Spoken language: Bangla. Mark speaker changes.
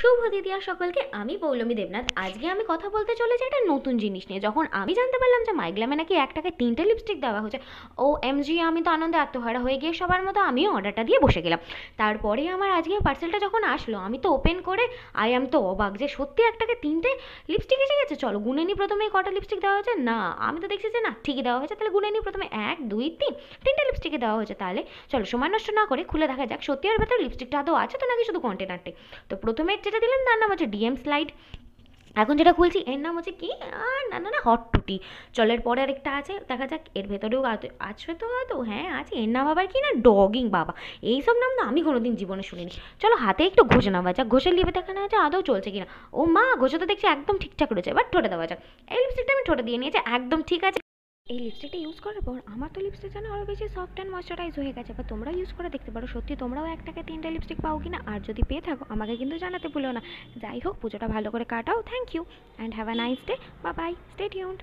Speaker 1: শুভ দিদিয়া সকলকে আমি পৌলমী দেবনাথ। আজকে আমি কথা বলতে চলেছি একটা নতুন জিনিস নিয়ে। যখন আমি জানতে পারলাম যে মাইগ্লামে নাকি এক টাকায় তিনটে লিপস্টিক দেওয়া হচ্ছে ও এম এমজি আমি তো আনন্দে আত্মহারা হয়ে গিয়ে সবার মতো আমিও অর্ডারটা দিয়ে বসে গেলাম। তারপরে আমার আজকে পার্সেলটা যখন আসলো, আমি তো ওপেন করে আই এম তো অবাক যে সত্যি এক টাকায় তিনটে লিপস্টিক এসে গেছে। চলো গুনে নিই প্রথমে কটা লিপস্টিক দেওয়া হয়েছে? না, আমি তো দেখছি যে না, ঠিকই দেওয়া হয়েছে। তাহলে গুনে নিই প্রথমে এক, দুই, তিন, তিনটে লিপস্টিকে দেওয়া হয়েছে তাহলে। চলো, সময় নষ্ট না করে খুলে দেখা যাক সত্যি আর ভেতরে লিপস্টিকটা আদৌ আছে তো নাকি শুধু কন্টেনারটাই তো প্রথমে যেটা দিলাম তার নাম হচ্ছে ডিএম স্লাইড। এখন যেটা খুলছি, এর নাম হচ্ছে কি? না না না, হট টুটি। চলের পরে আরেকটা আছে, দেখা যাক, এর ভেতরেও আছে তো হয়তো হ্যাঁ আছে। এর নাম আবার কি না? ডগিং বাবা। এইসব নাম না আমি কোনোদিন জীবনে শুনিনি। চলো, হাতে একটু ঘষে নেওয়া যাক। ঘষে লিপে দেখা না আছে আদৌ চলছে কিনা। ও মা, ঘষে তো দেখছি একদম ঠিকঠাক রয়েছে। এবার ঠোঁটে দেওয়া যাক। এই লিপস্টিকটা আমি ঠোঁটে দিয়ে নিয়েছি। একদম ঠিক আছে। এই লিপস্টিকটা ইউজ করার পর আমার তো লিপস্টিক যেন আরও বেশি সফট অ্যান্ড ময়শ্চারাইজ হয়ে গেছে। বা তোমরাও ইউজ করে দেখতে পারো। সত্যি তোমরাও এক টাকায় তিনটা লিপস্টিক পাও কিনা? আর যদি পেয়ে থাকো, আমাকে কিন্তু জানাতে ভুলো না। যাই হোক, পুজোটা ভালো করে কাটাও। Thank you and have a nice day বা বাই স্টে টিউন্ড